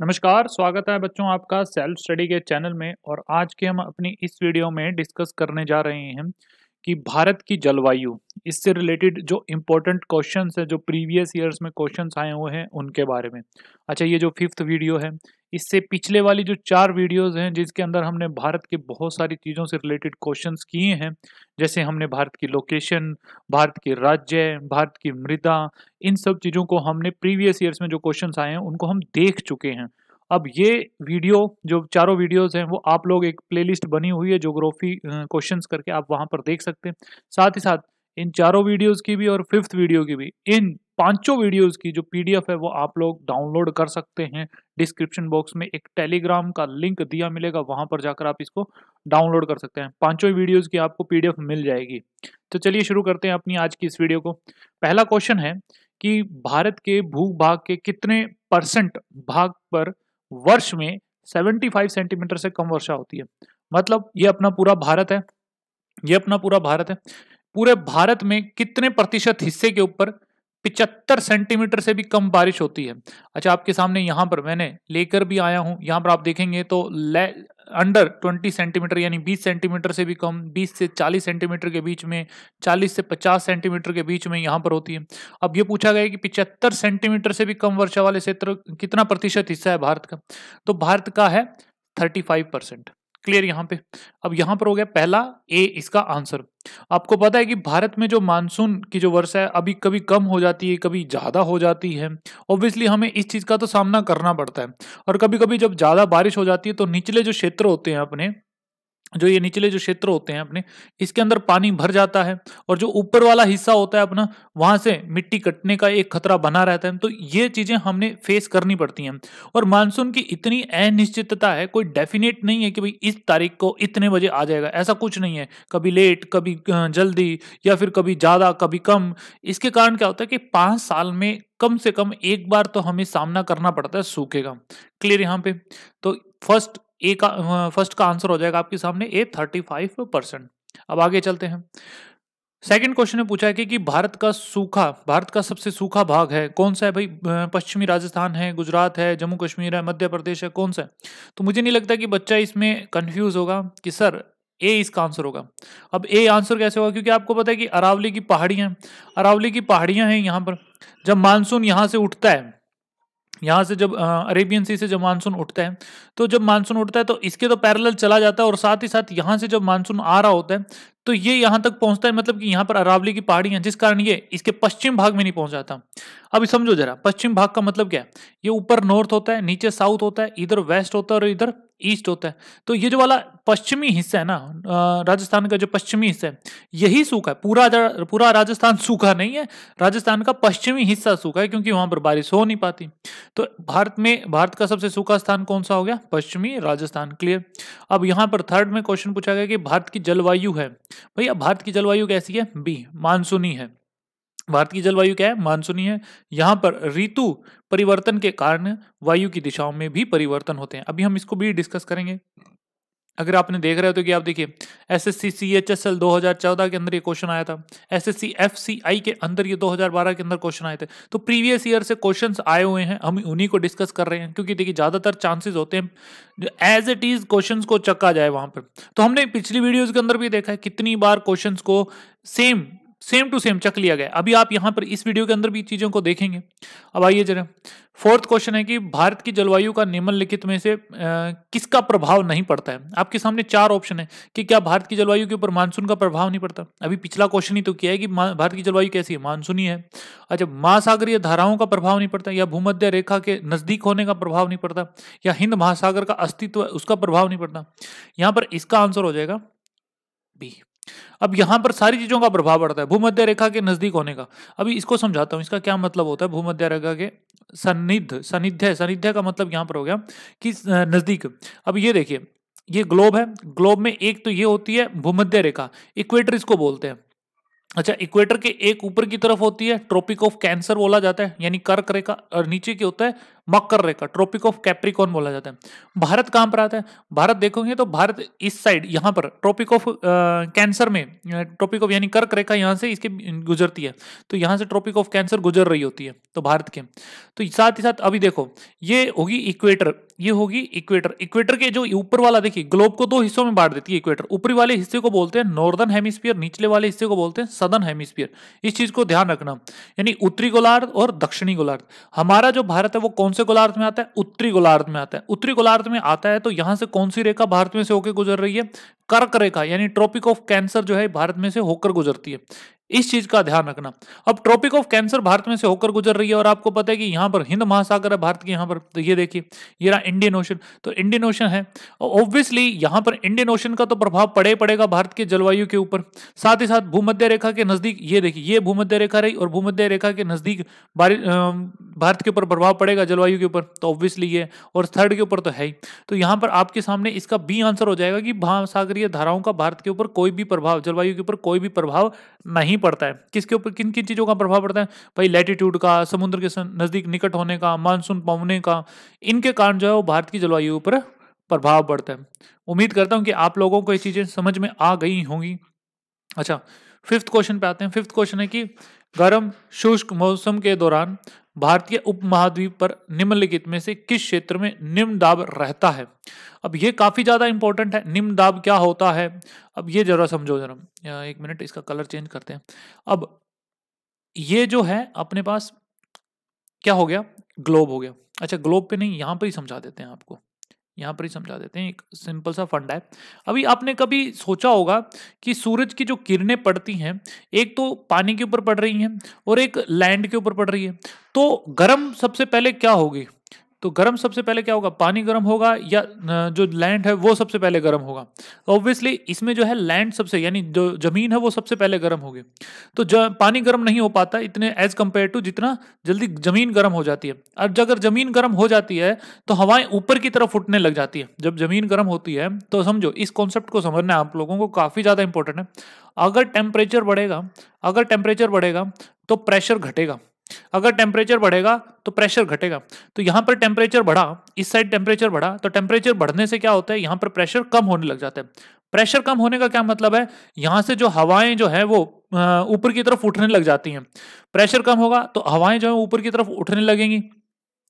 नमस्कार, स्वागत है बच्चों आपका सेल्फ स्टडी के चैनल में और आज के हम अपनी इस वीडियो में डिस्कस करने जा रहे हैं। कि भारत की जलवायु, इससे रिलेटेड जो इम्पोर्टेंट क्वेश्चन है, जो प्रीवियस ईयर्स में क्वेश्चन आए हुए हैं, उनके बारे में। अच्छा ये जो फिफ्थ वीडियो है, इससे पिछले वाली जो चार वीडियोस हैं, जिसके अंदर हमने भारत के बहुत सारी चीज़ों से रिलेटेड क्वेश्चंस किए हैं, जैसे हमने भारत की लोकेशन भारत के राज्य, भारत की मृदा, इन सब चीज़ों को हमने प्रीवियस ईयर्स में जो क्वेश्चंस आए हैं, उनको हम देख चुके हैं। अब ये वीडियो, जो चारों वीडियोस हैं, वो आप लोग एक प्लेलिस्ट बनी हुई है जोग्राफी क्वेश्चंस करके, आप वहाँ पर देख सकते हैं। साथ ही साथ, इन चारों वीडियोस की भी और फिफ्थ वीडियो की भी, इन पाँचों वीडियोस की जो पीडीएफ है, वो आप लोग डाउनलोड कर सकते हैं। डिस्क्रिप्शन बॉक्स में एक टेलीग्राम का लिंक दिया मिलेगा, वहाँ पर जाकर आप इसको डाउनलोड कर सकते हैं। पाँचों वीडियोस की आपको पीडीएफ मिल जाएगी। तो चलिए शुरू करते हैं अपनी आज की इस वीडियो को। पहला क्वेश्चन है कि भारत के भूभाग के कितने परसेंट भाग पर वर्ष में 75 सेंटीमीटर से कम वर्षा होती है। मतलब ये अपना पूरा भारत है। ये अपना पूरा भारत है। पूरे भारत में कितने प्रतिशत हिस्से के ऊपर पिचहत्तर सेंटीमीटर से भी कम बारिश होती है? अच्छा आपके सामने यहाँ पर मैंने लेकर भी आया हूँ। यहाँ पर आप देखेंगे तो अंडर 20 सेंटीमीटर यानी 20 सेंटीमीटर से भी कम 20 से 40 सेंटीमीटर के बीच में 40 से 50 सेंटीमीटर के बीच में यहाँ पर होती है। अब ये पूछा गया कि पिचहत्तर सेंटीमीटर से भी कम वर्षा वाले क्षेत्र कितना प्रतिशत हिस्सा है भारत का? तो भारत का है 35 परसेंट क्लियर यहाँ पे। अब यहाँ पर हो गया पहला, ए, इसका आंसर। आपको पता है कि भारत में जो मानसून की जो वर्षा है, अभी कभी कम हो जाती है, कभी ज़्यादा हो जाती है। ऑब्वियसली हमें इस चीज़ का तो सामना करना पड़ता है। और कभी कभी जब ज़्यादा बारिश हो जाती है तो निचले जो क्षेत्र होते हैं अपने जो ये निचले जो क्षेत्र होते हैं अपने, इसके अंदर पानी भर जाता है और जो ऊपर वाला हिस्सा होता है अपना, वहाँ से मिट्टी कटने का एक खतरा बना रहता है। तो ये चीज़ें हमने फेस करनी पड़ती हैं। और मानसून की इतनी अनिश्चितता है, कोई डेफिनेट नहीं है कि भाई इस तारीख को इतने बजे आ जाएगा, ऐसा कुछ नहीं है। कभी लेट कभी जल्दी या फिर कभी ज़्यादा, कभी कम। इसके कारण क्या होता है कि पाँच साल में कम से कम एक बार तो हमें सामना करना पड़ता है सूखे का। क्लियर यहाँ पे? तो फ़र्स्ट ए का फ़र्स्ट का आंसर हो जाएगा आपके सामने ए थर्टी फाइव परसेंट अब आगे चलते हैं। सेकंड क्वेश्चन ने पूछा है कि, कि भारत का सूखा भारत का सबसे सूखा भाग है कौन सा है भाई? पश्चिमी राजस्थान है गुजरात है जम्मू कश्मीर है मध्य प्रदेश है कौन सा है? तो मुझे नहीं लगता कि बच्चा इसमें कंफ्यूज होगा कि सर ए इसका आंसर होगा। अब ए आंसर कैसे होगा? क्योंकि आपको पता है कि अरावली की पहाड़ियाँ अरावली की पहाड़ियाँ हैं यहाँ पर। जब मानसून यहाँ से उठता है यहाँ से जब अरेबियन सी से जब मानसून उठता है तो जब मानसून उठता है तो इसके तो पैरेलल चला जाता है और साथ ही साथ यहाँ से जब मानसून आ रहा होता है तो ये यहाँ तक पहुँचता है मतलब कि यहाँ पर अरावली की पहाड़ी है, जिस कारण ये इसके पश्चिम भाग में नहीं पहुँच जाता अभी समझो जरा, पश्चिम भाग का मतलब क्या है? ये ऊपर नॉर्थ होता है, नीचे साउथ होता है, इधर वेस्ट होता है और इधर ईस्ट होता है। तो ये जो वाला पश्चिमी हिस्सा है ना राजस्थान का जो पश्चिमी हिस्सा है, यही सूखा है। पूरा पूरा राजस्थान सूखा नहीं है, राजस्थान का पश्चिमी हिस्सा सूखा है क्योंकि वहाँ पर बारिश हो नहीं पाती। तो भारत में, भारत का सबसे सूखा स्थान कौन सा हो गया? पश्चिमी राजस्थान क्लियर अब यहाँ पर थर्ड में क्वेश्चन पूछा गया कि भारत की जलवायु है। भैया, भारत की जलवायु कैसी है? बी मानसूनी है। भारत की जलवायु क्या है? मानसूनी है। यहाँ पर ऋतु परिवर्तन के कारण वायु की दिशाओं में भी परिवर्तन होते हैं। अभी हम इसको भी डिस्कस करेंगे। अगर आपने देख रहे हो तो कि आप देखिए S S C C H S L दो हज़ार चौदह के अंदर ये क्वेश्चन आया था। S S C F C I के अंदर ये दो हज़ार बारह के अंदर क्वेश्चन आए थे। तो प्रीवियस ईयर से क्वेश्चन आए हुए हैं। हम उन्हीं को डिस्कस कर रहे हैं। क्योंकि देखिए, ज़्यादातर चांसेस होते हैं। एज इट इज़ क्वेश्चन को चक्का जाए वहाँ पर। तो हमने पिछली वीडियोज़ के अंदर भी देखा है, कितनी बार क्वेश्चन को सेम सेम टू सेम चक लिया गया। अभी आप यहाँ पर इस वीडियो के अंदर भी चीज़ों को देखेंगे। अब आइए जरा फोर्थ क्वेश्चन है कि भारत की जलवायु का निम्नलिखित में से आ, किसका प्रभाव नहीं पड़ता है? आपके सामने चार ऑप्शन है कि क्या भारत की जलवायु के ऊपर मानसून का प्रभाव नहीं पड़ता? अभी पिछला क्वेश्चन ही तो किया है कि भारत की जलवायु कैसी है? मानसूनी है। अच्छा महासागरीय धाराओं का प्रभाव नहीं पड़ता या भूमध्य रेखा के नज़दीक होने का प्रभाव नहीं पड़ता या हिंद महासागर का अस्तित्व उसका प्रभाव नहीं पड़ता? यहाँ पर इसका आंसर हो जाएगा बी। अब यहाँ पर सारी चीज़ों का प्रभाव पड़ता है, भूमध्य रेखा के नज़दीक होने का। अभी इसको समझाता हूँ, इसका क्या मतलब होता है, भूमध्य रेखा के सन्निध सनिध्य सनिध्य का मतलब यहाँ पर हो गया कि नज़दीक। अब ये देखिए, ये ग्लोब है ग्लोब में एक तो ये होती है भूमध्य रेखा इक्वेटर इसको बोलते हैं। अच्छा इक्वेटर के एक ऊपर की तरफ़ होती है ट्रॉपिक ऑफ़ कैंसर बोला जाता है, यानी कर्क रेखा, और नीचे की होता है मकर रेखा ट्रॉपिक ऑफ़ कैप्रिकॉन बोला जाता है। भारत कहाँ पर आता है? भारत देखोगे तो भारत इस साइड, यहाँ पर, ट्रॉपिक ऑफ़ कैंसर में ट्रॉपिक ऑफ़, यानी कर्क रेखा यहाँ से इसके गुजरती है। तो यहाँ से ट्रॉपिक ऑफ़ कैंसर गुजर रही होती है तो भारत के। तो साथ ही साथ अभी देखो, ये होगी इक्वेटर, ये होगी इक्वेटर। इक्वेटर के जो ऊपर वाला, देखिए, ग्लोब को दो हिस्सों में बांट देती है इक्वेटर। ऊपरी वाले हिस्से को बोलते हैं नॉर्दर्न हेमिस्फीयर, निचले वाले हिस्से को बोलते हैं सदर्न हेमिस्फीयर। इस चीज़ को ध्यान रखना, यानी उत्तरी गोलार्ध और दक्षिणी गोलार्ध। हमारा जो भारत है वो कौन से गोलार्ध में आता है? उत्तरी गोलार्थ में आता है। उत्तरी गोलार्थ में आता है तो यहाँ से कौन सी रेखा भारत में से होकर गुजर रही है? कर्क रेखा, यानी ट्रॉपिक ऑफ़ कैंसर जो है, भारत में से होकर गुजरती है। इस चीज़ का ध्यान रखना। अब ट्रॉपिक ऑफ़ कैंसर भारत में से होकर गुजर रही है और आपको पता है कि यहाँ पर हिंद महासागर है, भारत के यहाँ पर। तो ये देखिए, ये रहा इंडियन ओशन तो इंडियन ओशन है। ऑब्वियसली यहाँ पर इंडियन ओशन का तो प्रभाव पड़े पड़ेगा भारत के जलवायु के ऊपर। साथ ही साथ भूमध्य रेखा के नज़दीक, ये देखिए, ये भूमध्य रेखा रही और भूमध्य रेखा के नज़दीक भारत के ऊपर प्रभाव पड़ेगा जलवायु के ऊपर। तो ऑब्वियसली ये, और थर्ड के ऊपर तो है ही। तो यहाँ पर आपके सामने इसका बी आंसर हो जाएगा कि महासागरीय धाराओं का भारत के ऊपर कोई भी प्रभाव, जलवायु के ऊपर कोई भी प्रभाव नहीं नहीं पड़ता है। किसके ऊपर, किन किन चीज़ों का प्रभाव पड़ता है? भाई लैटिट्यूड का, समुद्र के नज़दीक निकट होने का, मानसून पवने का, इनके कारण जो है वो भारत की जलवायु पर प्रभाव पड़ता है। उम्मीद करता हूँ कि आप लोगों को ये चीज़ें समझ में आ गई होंगी। अच्छा फिफ्थ क्वेश्चन पे आते हैं। फिफ्थ क्वेश्चन है कि गर्म शुष्क मौसम के दौरान भारतीय उपमहाद्वीप पर निम्नलिखित में से किस क्षेत्र में निम्न दाब रहता है? अब ये काफ़ी ज़्यादा इंपॉर्टेंट है। निम्न दाब क्या होता है? अब ये जरा समझो जरा। एक मिनट इसका कलर चेंज करते हैं। अब ये जो है, अपने पास क्या हो गया? ग्लोब हो गया। अच्छा ग्लोब पे नहीं, यहाँ पर ही समझा देते हैं आपको। यहाँ पर ही समझा देते हैं, एक सिंपल सा फंड है। अभी आपने कभी सोचा होगा कि सूरज की जो किरणें पड़ती हैं, एक तो पानी के ऊपर पड़ रही हैं और एक लैंड के ऊपर पड़ रही है तो गर्म सबसे पहले क्या होगी? तो गर्म सबसे पहले क्या होगा? पानी गर्म होगा या जो लैंड है वो सबसे पहले गर्म होगा? ऑब्वियसली इसमें जो है लैंड सबसे, यानी जो ज़मीन है वो सबसे पहले गर्म होगी। तो पानी गर्म नहीं हो पाता इतने एज कंपेयर टू जितना जल्दी ज़मीन गर्म हो जाती है। अब अगर ज़मीन गर्म हो जाती है तो हवाएँ ऊपर की तरफ़ उठने लग जाती है। जब ज़मीन गर्म होती है तो समझो, इस कॉन्सेप्ट को समझना आप लोगों को, काफ़ी ज़्यादा इंपॉर्टेंट है। अगर टेम्परेचर बढ़ेगा, अगर टेम्परेचर बढ़ेगा तो प्रेशर घटेगा। अगर टेम्परेचर बढ़ेगा तो प्रेशर घटेगा। तो यहाँ पर टेम्परेचर बढ़ा, इस साइड टेम्परेचर बढ़ा तो टेम्परेचर बढ़ने से क्या होता है? यहाँ पर प्रेशर कम होने लग जाता है। प्रेशर कम होने का क्या मतलब है? यहाँ से जो हवाएँ जो है, वो ऊपर की तरफ़ उठने लग जाती हैं। प्रेशर कम होगा तो हवाएँ जो है ऊपर की तरफ़ उठने लगेंगी।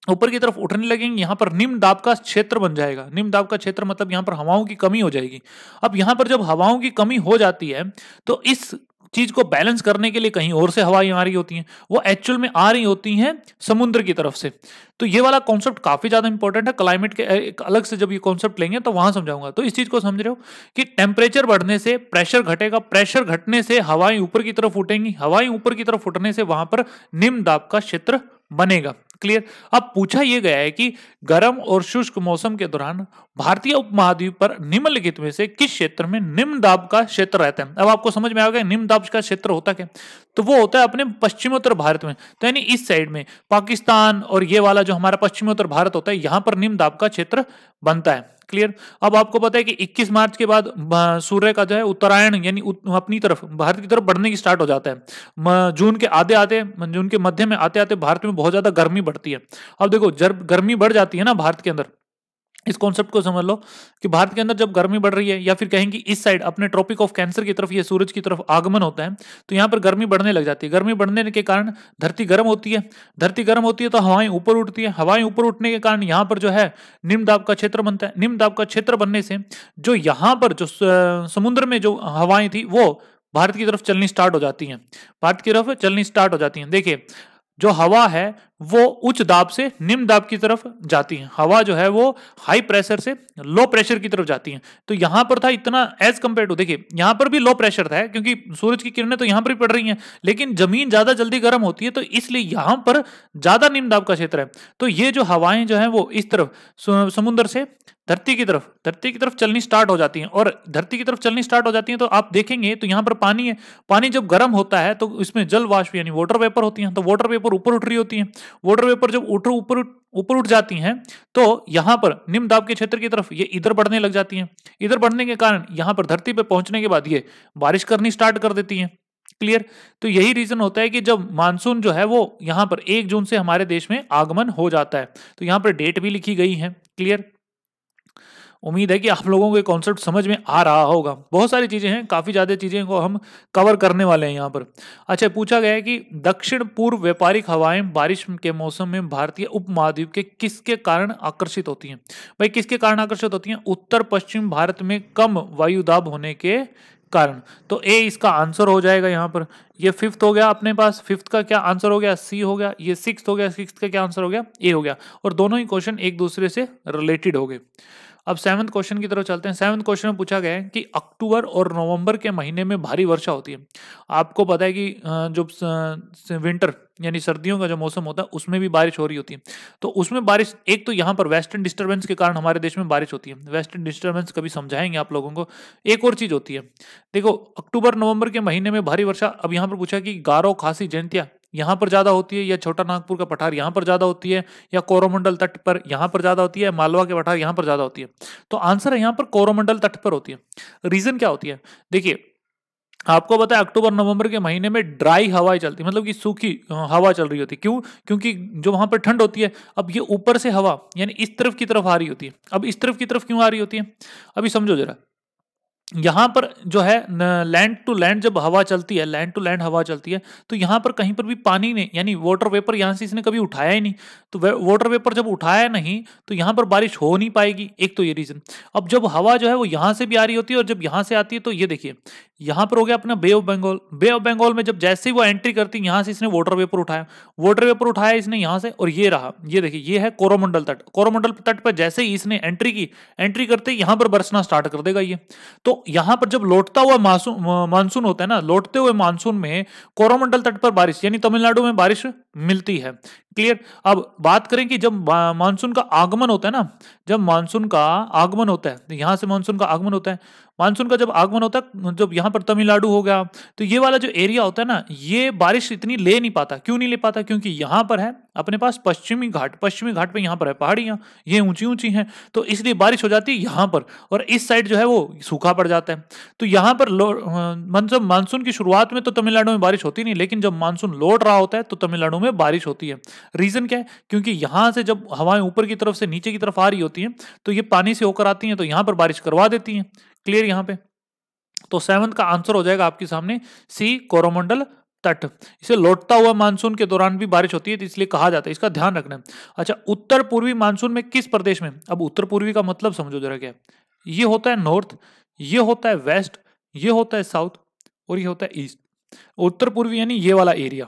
ऊपर की तरफ़ उठने लगेंगे, यहाँ पर निम्न दाब का क्षेत्र बन जाएगा। निम्न दाब का क्षेत्र मतलब यहाँ पर हवाओं की कमी हो जाएगी। अब यहाँ पर जब हवाओं की कमी हो जाती है तो इस चीज़ को बैलेंस करने के लिए कहीं और से हवाएँ आ रही होती हैं, वो एक्चुअल में आ रही होती हैं समुद्र की तरफ़ से। तो ये वाला कॉन्सेप्ट काफ़ी ज़्यादा इंपॉर्टेंट है क्लाइमेट के एक अलग से जब ये कॉन्सेप्ट लेंगे तो वहाँ समझाऊँगा। तो इस चीज़ को समझ रहे हो कि टेम्परेचर बढ़ने से प्रेशर घटेगा प्रेशर घटने से हवाएँ ऊपर की तरफ़ उठेंगी, हवाएँ ऊपर की तरफ़ उठने से वहाँ पर निम्न दाब का क्षेत्र बनेगा। क्लियर अब पूछा यह गया है कि गर्म और शुष्क मौसम के दौरान भारतीय उपमहाद्वीप पर निम्नलिखित में से किस क्षेत्र में निम्न दाब का क्षेत्र रहता है? अब आपको समझ में आ गया निम्न दाब का क्षेत्र होता क्या? तो वो होता है अपने पश्चिमोत्तर भारत में तो यानी इस साइड में। पाकिस्तान और ये वाला जो हमारा पश्चिमोत्तर भारत होता है, यहाँ पर निम्न दाब का क्षेत्र बनता है। क्लियर अब आपको पता है कि 21 मार्च के बाद सूर्य का जो है उत्तरायण, यानी अपनी तरफ़, भारत की तरफ़ बढ़ने की स्टार्ट हो जाता है। जून के आधे आते जून के मध्य में आते आते भारत में बहुत ज़्यादा गर्मी बढ़ती है। अब देखो, जब गर्मी बढ़ जाती है ना भारत के अंदर इस कॉन्सेप्ट को समझ लो कि भारत के अंदर जब गर्मी बढ़ रही है या फिर कहेंगे इस साइड अपने ट्रॉपिक ऑफ़ कैंसर की तरफ़ या सूरज की तरफ़ आगमन होता है तो यहाँ पर गर्मी बढ़ने लग जाती है। गर्मी बढ़ने के कारण धरती गर्म होती है। धरती गर्म होती है तो हवाएँ ऊपर उठती है। हवाएँ ऊपर उठने के कारण यहाँ पर जो है निम्न दाब का क्षेत्र बनता है। निम्न दाब का क्षेत्र बनने से जो यहाँ पर जो समुद्र में जो हवाएँ थी, वो भारत की तरफ़ चलनी स्टार्ट हो जाती हैं। भारत की तरफ़ चलनी स्टार्ट हो जाती हैं। देखिए जो हवा है, वो उच्च दाब से निम्न दाब की तरफ़ जाती है। हवा जो है, वो हाई प्रेशर से लो प्रेशर की तरफ़ जाती है। तो यहाँ पर था इतना एज कंपेयर टू देखिए, यहाँ पर भी लो प्रेशर था, क्योंकि सूरज की किरणें तो यहाँ पर भी पड़ रही हैं, लेकिन ज़मीन ज़्यादा जल्दी गर्म होती है तो इसलिए यहाँ पर ज़्यादा निम्न दाब का क्षेत्र है। तो ये जो हवाएँ जो है, वो इस तरफ़ समुद्र से धरती की तरफ़, धरती की तरफ़ चलनी स्टार्ट हो जाती हैं। और धरती की तरफ़ चलनी स्टार्ट हो जाती हैं तो आप देखेंगे तो यहाँ पर पानी है। पानी जब गर्म होता है तो इसमें जल वाष्प यानी वाटर वेपर होती हैं। तो वाटर वेपर ऊपर उठ रही होती हैं। वाटर वेपर जब उठ, ऊपर ऊपर उठ जाती हैं तो यहाँ पर निम्न दाब के क्षेत्र की तरफ़ ये इधर बढ़ने लग जाती हैं। इधर बढ़ने के कारण यहाँ पर धरती पर पहुँचने के बाद ये बारिश करनी स्टार्ट कर देती हैं। क्लियर तो यही रीजन होता है कि जब मानसून जो है, वो यहाँ पर एक जून से हमारे देश में आगमन हो जाता है। तो यहाँ पर डेट भी लिखी गई है। क्लियर उम्मीद है कि आप लोगों को कॉन्सेप्ट समझ में आ रहा होगा। बहुत सारी चीज़ें हैं, काफ़ी ज़्यादा चीज़ें को हम कवर करने वाले हैं यहाँ पर। अच्छा पूछा गया है कि दक्षिण पूर्व व्यापारिक हवाएँ बारिश के मौसम में भारतीय उपमहाद्वीप के किसके कारण आकर्षित होती हैं? भाई, किसके कारण आकर्षित होती हैं? उत्तर, पश्चिम भारत में कम वायुदाब होने के कारण। तो ए इसका आंसर हो जाएगा यहाँ पर। ये फिफ्थ हो गया अपने पास। फिफ्थ का क्या आंसर हो गया? सी हो गया। ये सिक्स हो गया। सिक्स का क्या आंसर हो गया? ए हो गया। और दोनों ही क्वेश्चन एक दूसरे से रिलेटेड हो गए। अब सेवन्थ क्वेश्चन की तरफ़ चलते हैं। सेवन्थ क्वेश्चन में पूछा गया है कि अक्टूबर और नवंबर के महीने में भारी वर्षा होती है। आपको पता है कि जो विंटर यानी सर्दियों का जो मौसम होता है, उसमें भी बारिश हो रही होती है। तो उसमें बारिश, एक तो यहाँ पर वेस्टर्न डिस्टर्बेंस के कारण हमारे देश में बारिश होती है। वेस्टर्न डिस्टर्बेंस कभी समझाएँगे आप लोगों को? एक और चीज़ होती है। देखो, अक्टूबर, नवंबर के महीने में भारी वर्षा, अब यहाँ पर पूछा कि गारो खांसी जयंतिया यहाँ पर ज़्यादा होती है, या छोटा नागपुर का पठार यहाँ पर ज़्यादा होती है, या कोरोमंडल तट पर यहाँ पर ज़्यादा होती है मालवा के पठार यहाँ पर ज़्यादा होती है? तो आंसर है यहाँ पर कोरोमंडल तट पर होती है। रीज़न क्या होती है? देखिए, आपको है अक्टूबर नवंबर के महीने में ड्राई हवाएँ चलती मतलब कि सूखी हवा चल रही होती। क्यों? क्योंकि जो वहाँ पर ठंड होती है, अब ये ऊपर से हवा, यानी इस तरफ़ की तरफ़ आ रही होती है। अब इस तरफ़ की तरफ़ क्यों आ रही होती है? अभी समझो जरा। यहाँ पर जो है लैंड टू लैंड जब हवा चलती है लैंड टू लैंड हवा चलती है तो यहाँ पर कहीं पर भी पानी नहीं, यानी वाटर वेपर यहाँ से इसने कभी उठाया ही नहीं। तो वाटर वेपर जब उठाया नहीं तो यहाँ पर बारिश हो नहीं पाएगी। एक तो ये रीजन अब जब हवा जो है वो यहाँ से भी आ रही होती है और जब यहाँ से आती है तो ये देखिए, यहाँ पर हो गया अपना bay of Bengal bay of Bengal में जब जैसे ही वो एंट्री करती, यहाँ से इसने वाटर वेपर उठाया। वाटर वेपर उठाया इसने यहाँ से और ये रहा। ये देखिए, ये है कोरोमंडल तट। कोरोमंडल तट पर जैसे ही इसने एंट्री की एंट्री करते यहाँ पर बरसना स्टार्ट कर देगा ये। तो यहाँ पर जब लौटता हुआ मानसून होता है ना, लौटते हुए मानसून में कोरोमंडल तट पर बारिश, यानी तमिलनाडु में बारिश मिलती है। क्लियर। अब बात करें कि जब मानसून का आगमन होता है ना, जब मानसून का आगमन होता है यहाँ यहाँ से मानसून का आगमन होता है मानसून का जब आगमन होता है जब यहाँ पर तमिलनाडु हो गया तो ये वाला जो एरिया होता है ना, ये बारिश इतनी ले नहीं पाता। क्यों नहीं ले पाता? क्योंकि यहाँ पर है, अपने पास पश्चिमी घाट पश्चिमी घाट पे यहाँ पर है पहाड़ियाँ, ये ऊँची ऊँची हैं तो इसलिए बारिश हो जाती है यहाँ पर, और इस साइड जो है वो सूखा पड़ जाता है। तो यहाँ पर मतलब मानसून की शुरुआत में तो तमिलनाडु में बारिश होती नहीं, लेकिन जब मानसून लौट रहा होता है तो तमिलनाडु में बारिश होती है। रीजन क्या है? क्योंकि यहाँ से जब हवाएँ ऊपर की तरफ़ से नीचे की तरफ़ आ रही होती हैं तो ये पानी से होकर आती हैं तो यहाँ पर बारिश करवा देती हैं। क्लियर यहाँ पे? तो सेवंथ का आंसर हो जाएगा आपके सामने सी कोरोमंडल तट। इसे लौटता हुआ मानसून के दौरान भी बारिश होती है तो इसलिए कहा जाता है, इसका ध्यान रखना अच्छा उत्तर पूर्वी मानसून में किस प्रदेश में? अब उत्तर पूर्वी का मतलब समझो जरा क्या ये होता है नॉर्थ ये होता है वेस्ट ये होता है साउथ और ये होता है ईस्ट उत्तर पूर्वी यानी ये वाला एरिया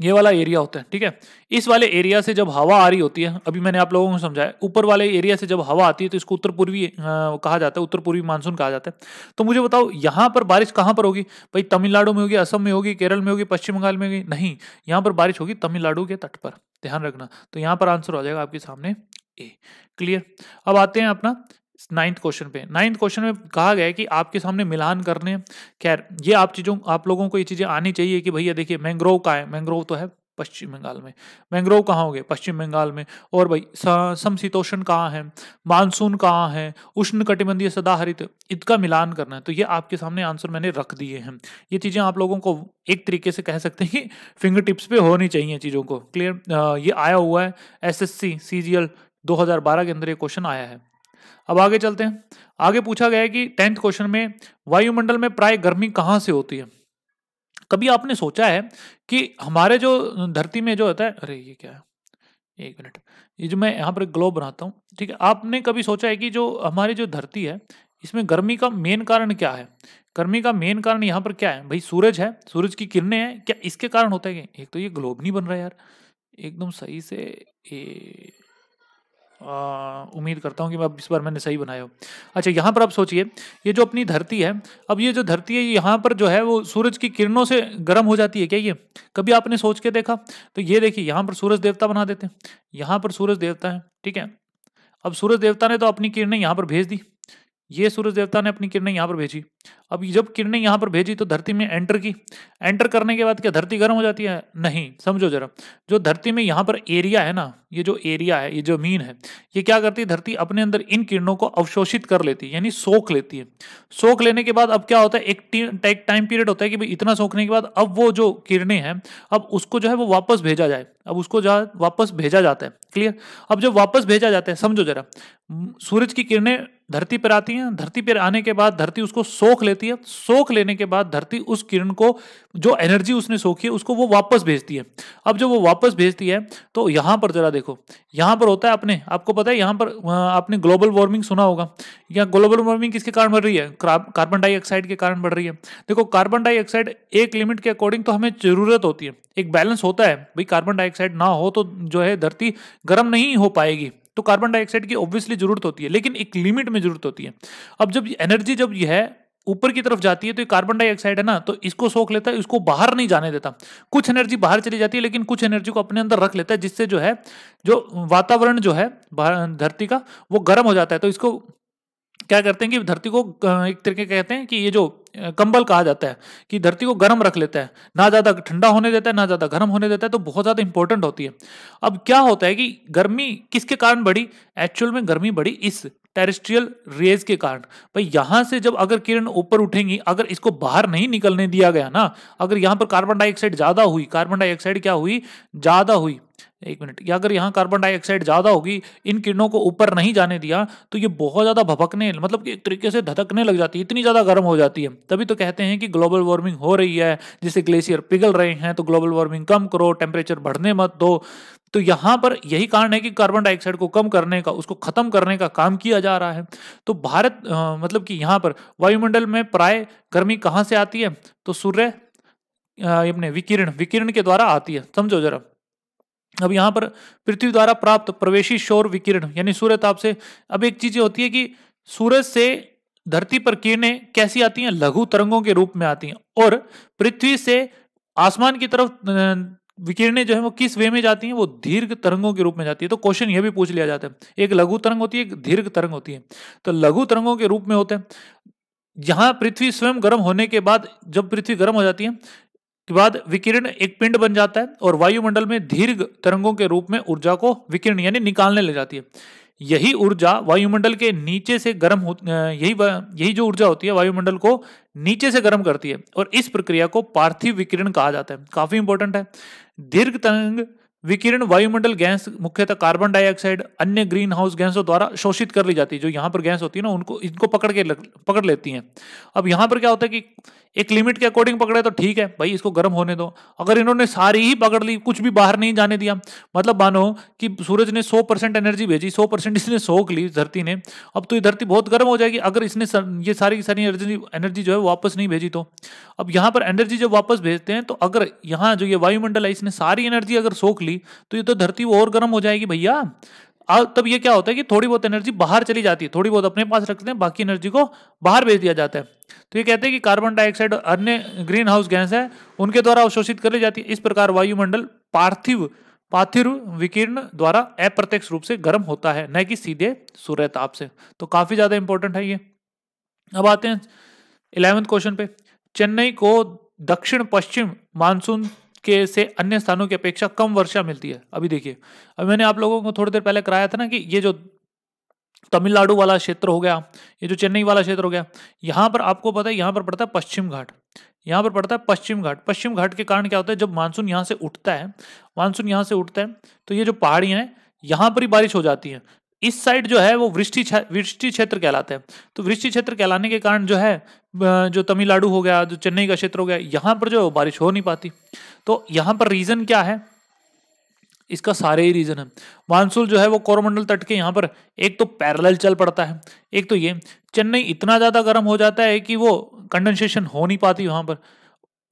ये वाला एरिया होता है, ठीक है? इस वाले एरिया से जब हवा आ रही होती है, अभी मैंने आप लोगों को समझाया, ऊपर वाले एरिया से जब हवा आती है तो इसको उत्तर पूर्वी कहा जाता है, उत्तर पूर्वी मानसून कहा जाता है। तो मुझे बताओ, यहाँ पर बारिश कहाँ पर होगी? भाई, तमिलनाडु में होगी, असम में होगी, केरल में होगी, पश्चिम बंगाल में होगी? नहीं, यहाँ पर बारिश होगी तमिलनाडु के तट पर, ध्यान रखना। तो यहाँ पर आंसर हो जाएगा आपके सामने ए क्लियर अब आते हैं अपना नाइन्थ क्वेश्चन पे। नाइन्थ क्वेश्चन में कहा गया है कि आपके सामने मिलान करने, खैर, ये आप चीज़ों, आप लोगों को ये चीज़ें आनी चाहिए कि भैया देखिए मैंग्रोव का है? मैंग्रोव तो है पश्चिम बंगाल में। मैंग्रोव कहाँ हो गए पश्चिम बंगाल में। और भाई समशीतोषण कहाँ है? मानसून कहाँ है? उष्ण कटिबंधीय सदाहरित इसका मिलान करना है। तो ये आपके सामने आंसर मैंने रख दिए हैं। ये चीज़ें आप लोगों को एक तरीके से कह सकते हैं कि फिंगर टिप्स पे होनी चाहिए चीज़ों को। क्लियर ये आया हुआ है S S C C G L दो हज़ार बारह के अंदर ये क्वेश्चन आया है। अब आगे चलते हैं। आगे पूछा गया है कि टेंथ क्वेश्चन में वायुमंडल में प्राय गर्मी कहाँ से होती है? कभी आपने सोचा है कि हमारे जो धरती में जो होता है, अरे ये क्या है? एक मिनट। ये जो मैं यहाँ पर ग्लोब बनाता हूँ, ठीक है? आपने कभी सोचा है कि जो हमारी जो धरती है, इसमें गर्मी का मेन कारण क्या है? गर्मी का मेन कारण यहाँ पर क्या है? भाई सूरज है, सूरज की किरणें हैं, क्या इसके कारण होता है? एक तो ये ग्लोब नहीं बन रहा यार। एकदम सही से ए उम्मीद करता हूँ कि अब इस बार मैंने सही बनाया हो। अच्छा यहाँ पर आप सोचिए, ये जो अपनी धरती है, अब ये जो धरती है यहाँ पर जो है, वो सूरज की किरणों से गर्म हो जाती है क्या ये? कभी आपने सोच के देखा? तो ये देखिए, यहाँ पर सूरज देवता बना देते हैं। यहाँ पर सूरज देवता है, ठीक है? अब सूरज देवता ने तो अपनी किरणें यहाँ पर भेज दी। ये सूरज देवता ने अपनी किरणें यहाँ पर भेजी। अब जब किरणें यहाँ पर भेजी तो धरती में एंटर की। एंटर करने के बाद क्या धरती गर्म हो जाती है? नहीं, समझो जरा। जो धरती में यहाँ पर एरिया है ना ये जो एरिया है, ये ज़मीन है, ये क्या करती है? धरती अपने अंदर इन किरणों को अवशोषित कर लेती है, यानी सोख लेती है। सोख लेने के बाद अब क्या होता है? एक टाइम पीरियड होता है कि भाई इतना सोखने के बाद अब वो जो किरणें हैं, अब उसको जो है वो वापस भेजा जाए, अब उसको जो, वापस भेजा जाता है क्लियर अब जब वापस भेजा जाता है, समझो जरा, सूरज की किरणें धरती पर आती हैं, धरती पर आने के बाद धरती उसको सोख लेती है, सोख लेने के बाद धरती उस किरण को, जो एनर्जी उसने सोखी है, उसको वो वापस भेजती है। अब जब वो वापस भेजती है तो यहाँ पर जरा देखो, यहाँ पर होता है अपने, आपको पता है यहाँ पर आपने ग्लोबल वार्मिंग सुना होगा। या ग्लोबल वार्मिंग किसके कारण बढ़ रही है? कार्बन डाइऑक्साइड के कारण बढ़ रही है। देखो कार्बन डाइऑक्साइड एक लिमिट के अकॉर्डिंग तो हमें ज़रूरत होती है। एक बैलेंस होता है, भाई कार्बन डाइऑक्साइड ना हो तो जो है धरती गर्म नहीं हो पाएगी। तो कार्बन डाइऑक्साइड की ऑब्वियसली ज़रूरत होती है, लेकिन एक लिमिट में ज़रूरत होती है। अब जब एनर्जी जब यह ऊपर की तरफ़ जाती है तो ये कार्बन डाइऑक्साइड है ना तो इसको सोख लेता है, इसको बाहर नहीं जाने देता। कुछ एनर्जी बाहर चली जाती है, लेकिन कुछ एनर्जी को अपने अंदर रख लेता है, जिससे जो है, जो वातावरण जो है धरती का, वो गर्म हो जाता है। तो इसको क्या करते हैं कि धरती को एक तरीके कहते हैं कि ये जो कंबल कहा जाता है, कि धरती को गर्म रख लेता है। ना ज़्यादा ठंडा होने देता है, ना ज़्यादा गर्म होने देता है तो बहुत ज़्यादा इंपॉर्टेंट होती है। अब क्या होता है कि गर्मी किसके कारण बढ़ी? एक्चुअल में गर्मी बढ़ी इस टेरेस्ट्रियल रेज के कारण। भाई, यहाँ से जब अगर किरण ऊपर उठेंगी, अगर इसको बाहर नहीं निकलने दिया गया ना, अगर यहाँ पर कार्बन डाइऑक्साइड ज़्यादा हुई, कार्बन डाइऑक्साइड क्या हुई? ज़्यादा हुई। एक मिनट, या अगर यहाँ कार्बन डाइऑक्साइड ज़्यादा होगी, इन किरणों को ऊपर नहीं जाने दिया तो ये बहुत ज़्यादा भभकने मतलब कि एक तरीके से धधकने लग जाती है, इतनी ज़्यादा गर्म हो जाती है। तभी तो कहते हैं कि ग्लोबल वार्मिंग हो रही है, जिससे ग्लेशियर पिघल रहे हैं तो ग्लोबल वार्मिंग कम करो, टेम्परेचर बढ़ने मत दो। तो यहाँ पर यही कारण है कि कार्बन डाइऑक्साइड को कम करने का उसको खत्म करने का काम किया जा रहा है। तो भारत आ, मतलब कि यहाँ पर वायुमंडल में प्राय गर्मी कहाँ से आती है? तो सूर्य अपने विकिरण विकिरण के द्वारा आती है समझो जरा। अब यहाँ पर पृथ्वी द्वारा प्राप्त प्रवेशी शोर विकिरण यानी सूर्य ताप से अब एक चीज़ होती है कि सूरज से धरती पर किरणें कैसी आती हैं? लघु तरंगों के रूप में आती हैं। और पृथ्वी से आसमान की तरफ़ विकिरणें जो है वो किस वे में जाती हैं? वो दीर्घ तरंगों के रूप में जाती है। तो क्वेश्चन ये भी पूछ लिया जाता है। एक लघु तरंग होती है, एक दीर्घ तरंग होती है। तो लघु तरंगों के रूप में होते हैं। जहाँ पृथ्वी स्वयं गर्म होने के बाद, जब पृथ्वी गर्म हो जाती है, के बाद विकिरण एक पिंड बन जाता है और वायुमंडल में दीर्घ तरंगों के रूप में ऊर्जा को विकिरण यानी निकालने लग जाती है। यही ऊर्जा वायुमंडल के नीचे से गर्म हो यही यही जो ऊर्जा होती है वायुमंडल को नीचे से गर्म करती है और इस प्रक्रिया को पार्थिव विकिरण कहा जाता है। काफ़ी इंपॉर्टेंट है। दीर्घ तरंग विकिरण वायुमंडल गैस मुख्यतः कार्बन डाइऑक्साइड अन्य ग्रीन हाउस गैसों द्वारा शोषित कर ली जाती है। जो यहाँ पर गैस होती है ना उनको इनको पकड़ के लग, पकड़ लेती हैं। अब यहाँ पर क्या होता है कि एक लिमिट के अकॉर्डिंग पकड़े तो ठीक है, भाई इसको गर्म होने दो। अगर इन्होंने सारी ही पकड़ ली, कुछ भी बाहर नहीं जाने दिया। मतलब मानो कि सूरज ने 100 परसेंट एनर्जी भेजी 100 परसेंट इसने सोख ली धरती ने, अब तो ये धरती बहुत गर्म हो जाएगी। अगर इसने ये सारी की सारी एनर्जी एनर्जी जो है वापस नहीं भेजी तो। अब यहाँ पर एनर्जी जब वापस भेजते हैं तो अगर यहाँ जो ये वायुमंडल है, इसने सारी एनर्जी अगर सोख ली तो ये तो धरती और गर्म हो जाएगी भैया। तब ये क्या होता है कि थोड़ी बहुत एनर्जी बाहर चली जाती है, थोड़ी बहुत अपने पास रखते हैं बाकी एनर्जी को बाहर भेज दिया जाता है। तो ये कहते हैं कि कार्बन डाइऑक्साइड अन्य ग्रीन हाउस गैस है, उनके द्वारा अवशोषित कर ली जाती है। इस प्रकार वायुमंडल पार्थिव पार्थिव विकिरण द्वारा अप्रत्यक्ष रूप से गर्म होता है, न कि सीधे सूर्य ताप से। तो काफ़ी ज़्यादा इंपॉर्टेंट है ये। अब आते हैं इलेवेंथ क्वेश्चन पे। चेन्नई को दक्षिण पश्चिम मानसून के से अन्य स्थानों की अपेक्षा कम वर्षा मिलती है। अभी देखिए, अभी मैंने आप लोगों को थोड़ी देर पहले कराया था ना कि ये जो तमिलनाडु वाला क्षेत्र हो गया, ये जो चेन्नई वाला क्षेत्र हो गया, यहाँ पर आपको पता है, यहाँ पर पड़ता है पश्चिम घाट। यहाँ पर पड़ता है पश्चिम घाट। पश्चिम घाट के कारण क्या होता है, जब मानसून यहाँ से उठता है, मानसून यहाँ से उठता है तो ये जो पहाड़ियाँ हैं, यहाँ पर ही बारिश हो जाती है। इस साइड जो है वो वृष्टि वृष्टि क्षेत्र कहलाते हैं। तो वृष्टि क्षेत्र कहलाने के कारण जो है जो तमिलनाडु हो गया, जो चेन्नई का क्षेत्र हो गया, यहाँ पर जो बारिश हो नहीं पाती। तो यहाँ पर रीजन क्या है? इसका सारे ही रीजन है। मानसून जो है वो कोरोमंडल तट के यहाँ पर एक तो पैरेलल चल पड़ता है, एक तो ये, चेन्नई इतना ज़्यादा गर्म हो जाता है कि वो कंडेंसेशन हो नहीं पाती वहाँ पर।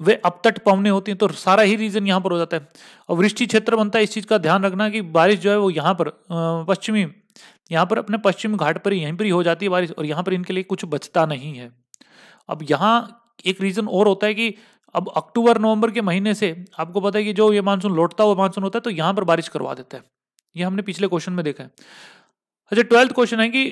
वे अब तट पवने होती हैं तो सारा ही रीजन यहाँ पर हो जाता है। और वृष्टि क्षेत्र बनता है, इस चीज़ का ध्यान रखना कि बारिश जो है वो यहाँ पर पश्चिमी यहाँ पर अपने पश्चिम घाट पर यहीं पर ही हो जाती है बारिश और यहाँ पर इनके लिए कुछ बचता नहीं है। अब यहाँ एक रीजन और होता है कि अब अक्टूबर, नवंबर के महीने से आपको पता है कि जो ये मानसून लौटता हुआ मानसून होता है तो यहाँ पर बारिश करवा देता है। ये हमने पिछले क्वेश्चन में देखा है। अच्छा ट्वेल्थ क्वेश्चन है कि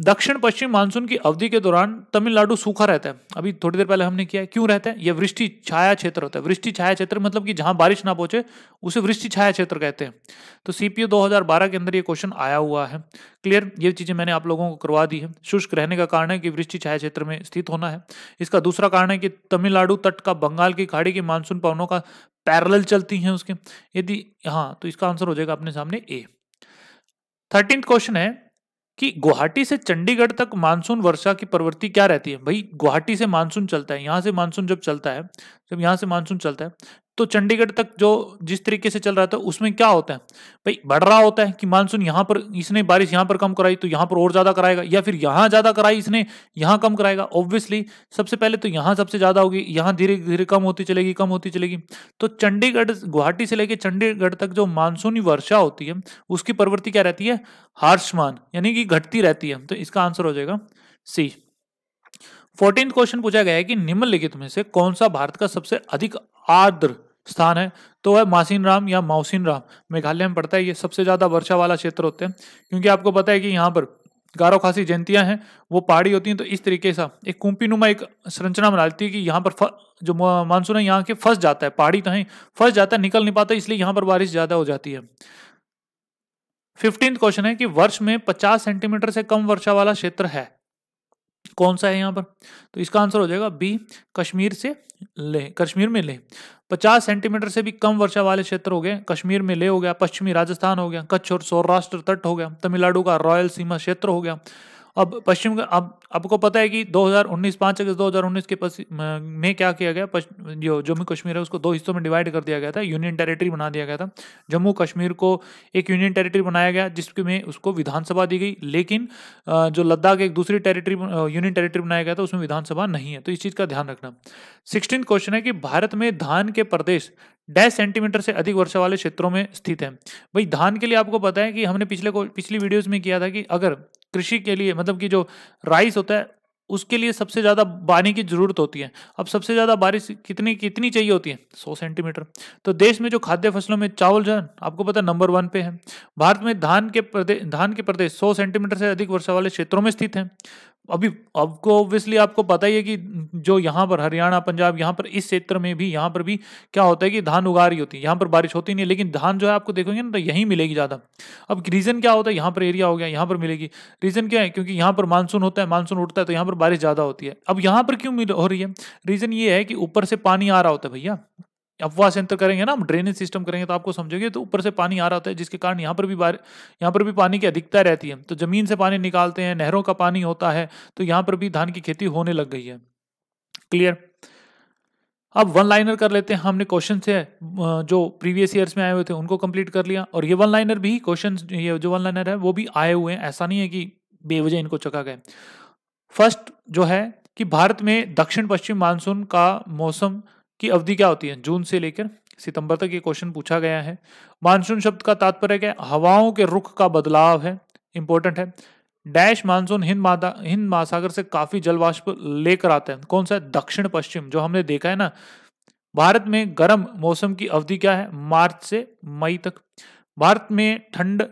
दक्षिण पश्चिम मानसून की अवधि के दौरान तमिलनाडु सूखा रहता है। अभी थोड़ी देर पहले हमने किया है, क्यों रहता है? यह वृष्टि छाया क्षेत्र होता है। वृष्टि छाया क्षेत्र मतलब कि जहाँ बारिश ना पहुँचे, उसे वृष्टि छाया क्षेत्र कहते हैं। तो सीपीओ 2012 के अंदर ये क्वेश्चन आया हुआ है। क्लियर? ये चीज़ें मैंने आप लोगों को करवा दी है। शुष्क रहने का कारण है कि वृष्टि छाया क्षेत्र में स्थित होना है। इसका दूसरा कारण है कि तमिलनाडु तट का बंगाल की खाड़ी की मानसून पवनों का पैरल चलती है उसके। यदि हाँ तो इसका आंसर हो जाएगा अपने सामने ए। थर्टींथ क्वेश्चन है कि गुवाहाटी से चंडीगढ़ तक मानसून वर्षा की प्रवृत्ति क्या रहती है? भाई, गुवाहाटी से मानसून चलता है, यहाँ से मानसून जब चलता है, जब यहाँ से मानसून चलता है तो चंडीगढ़ तक जो जिस तरीके से चल रहा था, उसमें क्या होता है? भाई, बढ़ रहा होता है कि मानसून यहाँ पर इसने बारिश यहाँ पर कम कराई तो यहाँ पर और ज़्यादा कराएगा, या फिर यहाँ ज़्यादा कराई इसने, यहाँ कम कराएगा। ऑब्वियसली सबसे पहले तो यहाँ सबसे ज़्यादा होगी, यहाँ धीरे धीरे कम होती चलेगी, कम होती चलेगी। तो चंडीगढ़, गुवाहाटी से लेकर चंडीगढ़ तक जो मानसूनी वर्षा होती है, उसकी प्रवृत्ति क्या रहती है? हार्शमान यानी कि घटती रहती है। तो इसका आंसर हो जाएगा सी। फोर्टीन क्वेश्चन पूछा गया है कि निम्नलिखित में से कौन सा भारत का सबसे अधिक आर्द्र स्थान है तो है मासीन राम या माउसिन राम। मेघालय में पड़ता है ये सबसे ज़्यादा वर्षा वाला क्षेत्र होते हैं, क्योंकि आपको पता है कि यहाँ पर गारो खासी जयंतियाँ हैं, वो पहाड़ी होती हैं तो इस तरीके से एक कुंपी नुमा एक संरचना बना लेती है कि यहाँ पर जो मानसून है, यहाँ के फंस जाता है, पहाड़ी तो है, फंस जाता है, निकल नहीं पाता, इसलिए यहाँ पर बारिश ज़्यादा हो जाती है। फिफ्टींथ क्वेश्चन है कि वर्ष में 50 सेंटीमीटर से कम वर्षा वाला क्षेत्र है। कौन सा है यहाँ पर? तो इसका आंसर हो जाएगा बी, कश्मीर से ले, कश्मीर में ले। 50 सेंटीमीटर से भी कम वर्षा वाले क्षेत्र हो गए। कश्मीर में ले हो गया, पश्चिमी राजस्थान हो गया, कच्छ और सौराष्ट्र तट हो गया, तमिलनाडु का रॉयल सीमा क्षेत्र हो गया। अब पश्चिम अब, आपको पता है कि 2019 पाँच अगस्त 2019 के में क्या किया गया? जो, जम्मू कश्मीर है, उसको दो हिस्सों में डिवाइड कर दिया गया था। यूनियन टेरिटरी बना दिया गया था। जम्मू कश्मीर को एक यूनियन टेरिटरी बनाया गया जिसमें उसको विधानसभा दी गई। लेकिन जो लद्दाख एक दूसरी टेरिटरी यूनियन टेरिटरी बनाया गया था, उसमें विधानसभा नहीं है। तो इस चीज़ का ध्यान रखना। सिक्सटीन क्वेश्चन है कि भारत में धान के प्रदेश डैश सेंटीमीटर से अधिक वर्षा वाले क्षेत्रों में स्थित है। भाई, धान के लिए आपको पता है कि हमने पिछले को, पिछली वीडियोस में किया था कि अगर कृषि के लिए मतलब कि जो राइस होता है, उसके लिए सबसे ज़्यादा पानी की ज़रूरत होती है। अब सबसे ज़्यादा बारिश कितनी कितनी चाहिए होती है? सौ सेंटीमीटर तो देश में जो खाद्य फ़सलों में चावल जो है आपको पता है नंबर वन पे है। भारत में धान के प्रदेश धान के प्रदेश सौ सेंटीमीटर से अधिक वर्षा वाले क्षेत्रों में स्थित है। अभी, आपको ऑब्वियसली आपको पता ही है कि जो यहाँ पर, हरियाणा, पंजाब, यहाँ पर, इस क्षेत्र में भी, यहाँ पर भी क्या होता है कि धान उगा रही होती है। यहाँ पर बारिश होती नहीं है, लेकिन धान जो है आपको देखोगे ना तो यहीं मिलेगी ज़्यादा। अब रीज़न क्या होता है, यहाँ पर एरिया हो गया, यहाँ पर मिलेगी। रीज़न क्या है, क्योंकि यहाँ पर मानसून होता है, मानसून उठता है तो यहाँ पर बारिश ज़्यादा होती है। अब यहाँ पर क्यों हो रही है? रीज़न ये है कि ऊपर से पानी आ रहा होता है, भैया। अफवाह सेंटर करेंगे ना, हम ड्रेनेज सिस्टम करेंगे तो आपको समझोगे तो ऊपर से पानी आ रहा होता है, जिसके कारण यहाँ पर भी बार, यहाँ पर भी पानी की अधिकता रहती है। तो ज़मीन से पानी निकालते हैं, नहरों का पानी होता है तो यहाँ पर भी धान की खेती होने लग गई है। क्लियर अब वन लाइनर कर लेते हैं, हमने क्वेश्चन से जो प्रीवियस ईयर्स में आए हुए थे, उनको कंप्लीट कर लिया, और ये वन लाइनर भी क्वेश्चन ये जो वन लाइनर है, वो भी आए हुए हैं, ऐसा नहीं है कि बेवजह इनको चका गए। फ़र्स्ट जो है कि भारत में दक्षिण पश्चिम मानसून का मौसम की अवधि क्या होती है? जून से लेकर सितंबर तक ये क्वेश्चन पूछा गया है। मानसून शब्द का तात्पर्य क्या हवाओं के रुख का बदलाव है इंपॉर्टेंट है। डैश मानसून हिंद मादा, हिंद महासागर से काफ़ी जलवाष्प लेकर आता है। कौन सा है? दक्षिण पश्चिम, जो हमने देखा है ना। भारत में गर्म मौसम की अवधि क्या है? मार्च से मई तक। भारत में ठंड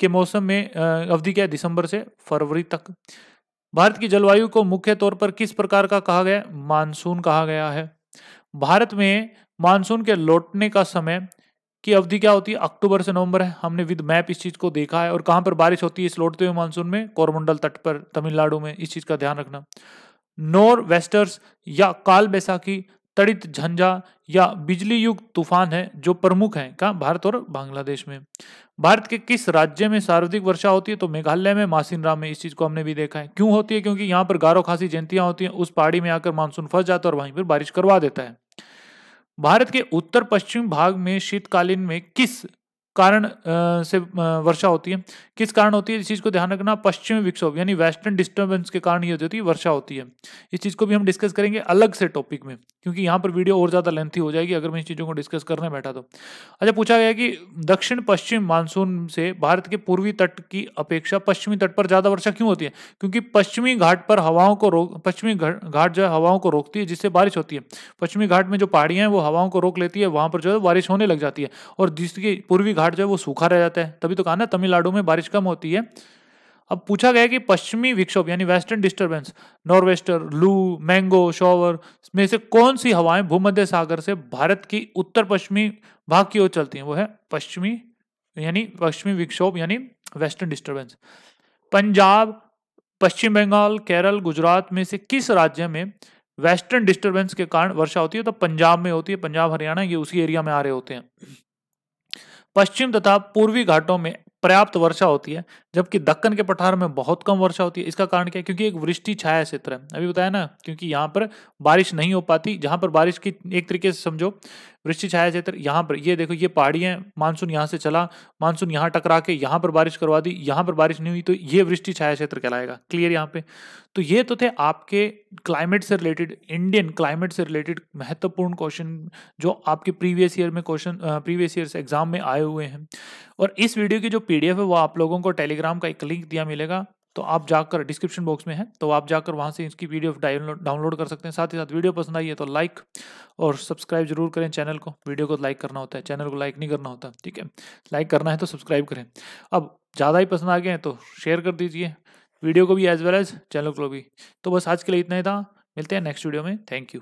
के मौसम में अवधि क्या है? दिसंबर से फरवरी तक। भारत की जलवायु को मुख्य तौर पर किस प्रकार का कहा गया मानसून कहा गया है। भारत में मानसून के लौटने का समय की अवधि क्या होती है? अक्टूबर से नवंबर है। हमने विद मैप इस चीज़ को देखा है। और कहाँ पर बारिश होती है इस लौटते हुए मानसून में? कोरमंडल तट पर, तमिलनाडु में। इस चीज़ का ध्यान रखना। नॉर वेस्टर्स या काल बैसाखी, तड़ित झंझा या बिजली युक्त तूफ़ान है जो प्रमुख है कहा भारत और बांग्लादेश में। भारत के किस राज्य में सर्वाधिक वर्षा होती है? तो मेघालय में मासिन राम में इस चीज़ को हमने भी देखा है। क्यों होती है? क्योंकि यहाँ पर गारो खासी जयंतियाँ होती हैं। उस पहाड़ी में आकर मानसून फंस जाता है और वहीं पर बारिश करवा देता है। भारत के उत्तर पश्चिम भाग में शीतकालीन में किस कारण से वर्षा होती है। किस कारण होती है? इस चीज़ को ध्यान रखना पश्चिमी विक्षोभ, यानी वेस्टर्न डिस्टर्बेंस के कारण ये होती है वर्षा होती है। इस चीज़ को भी हम डिस्कस करेंगे अलग से टॉपिक में, क्योंकि यहाँ पर वीडियो और ज़्यादा लेंथी हो जाएगी अगर मैं इस चीज़ों को डिस्कस करने बैठा तो। अच्छा पूछा गया कि दक्षिण पश्चिम मानसून से भारत के पूर्वी तट की अपेक्षा पश्चिमी तट पर ज़्यादा वर्षा क्यों होती है? क्योंकि पश्चिमी घाट पर हवाओं को रोक, पश्चिमी घाट जो है हवाओं को रोकती है, जिससे बारिश होती है। पश्चिमी घाट में जो पहाड़ियाँ हैं, वो हवाओं को रोक लेती है, वहाँ पर जो है बारिश होने लग जाती है। और जिसकी पूर्वी घाट जो है वो सूखा रह जाता है। तभी तो कहा ना, तमिलनाडु में बारिश कम होती है। अब पूछा गया कि पश्चिमी विक्षोभ, यानी वेस्टर्न डिस्टरबेंस नॉर्वेस्टर लू मैंगो शॉवर में से कौन सी हवाएँ भूमध्य सागर से भारत की उत्तर पश्चिमी भाग की ओर चलती हैं? वो है पश्चिमी, यानी पश्चिमी विक्षोभ, यानी वेस्टर्न डिस्टरबेंस पंजाब, पश्चिम बंगाल, केरल, गुजरात में से किस राज्य में वेस्टर्न डिस्टरबेंस के कारण वर्षा होती है? तो पंजाब में होती है। पंजाब, हरियाणा, ये उसी एरिया में आ रहे होते हैं। पश्चिम तथा पूर्वी घाटों में पर्याप्त वर्षा होती है। जबकि दक्कन के पठार में बहुत कम वर्षा होती है। इसका कारण क्या है? क्योंकि एक वृष्टि छाया क्षेत्र है। अभी बताया ना, क्योंकि यहाँ पर बारिश नहीं हो पाती। जहाँ पर बारिश की एक तरीके से समझो, वृष्टि छाया क्षेत्र, यहाँ पर ये देखो, ये पहाड़ियाँ मानसून यहाँ से चला, मानसून यहाँ टकरा के यहाँ पर बारिश करवा दी, यहाँ पर बारिश नहीं हुई तो ये वृष्टि छाया क्षेत्र कहलाएगा। क्लियर यहाँ पे? तो ये तो थे आपके क्लाइमेट से रिलेटेड, इंडियन क्लाइमेट से रिलेटेड महत्वपूर्ण क्वेश्चन, जो आपके प्रीवियस ईयर में क्वेश्चन प्रीवियस ईयर एग्ज़ाम में आए हुए हैं। और इस वीडियो की जो पीडीएफ है, वो आप लोगों को टेलीग्राम का एक लिंक दिया मिलेगा तो आप जाकर डिस्क्रिप्शन बॉक्स में है तो आप जाकर वहाँ से इसकी वीडियो डाउनलोड कर सकते हैं। साथ ही साथ वीडियो पसंद आई है तो लाइक और सब्सक्राइब ज़रूर करें चैनल को। वीडियो को लाइक करना होता है चैनल को लाइक नहीं करना होता, ठीक है? लाइक करना है तो सब्सक्राइब करें। अब ज़्यादा ही पसंद आ गए हैं तो शेयर कर दीजिए वीडियो को भी एज वेल एज चैनल को भी। तो बस आज के लिए इतना ही था, मिलते हैं नेक्स्ट वीडियो में। Thank you